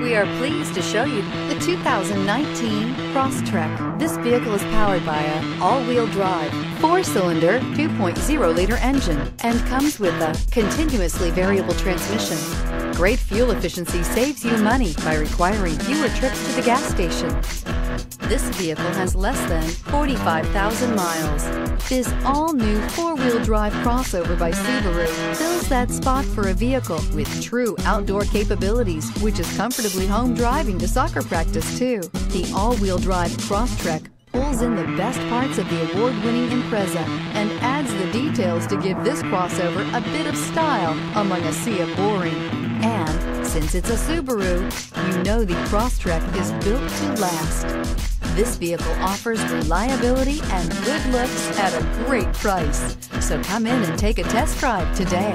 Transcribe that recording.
We are pleased to show you the 2019 Crosstrek. This vehicle is powered by a all-wheel drive, four-cylinder, 2.0-liter engine and comes with a continuously variable transmission. Great fuel efficiency saves you money by requiring fewer trips to the gas station. This vehicle has less than 45,000 miles. This all-new four-wheel drive crossover by Subaru fills that spot for a vehicle with true outdoor capabilities, which is comfortably home driving to soccer practice too. The all-wheel drive Crosstrek pulls in the best parts of the award-winning Impreza and adds the details to give this crossover a bit of style among a sea of boring. Since it's a Subaru, you know the Crosstrek is built to last. This vehicle offers reliability and good looks at a great price. So come in and take a test drive today.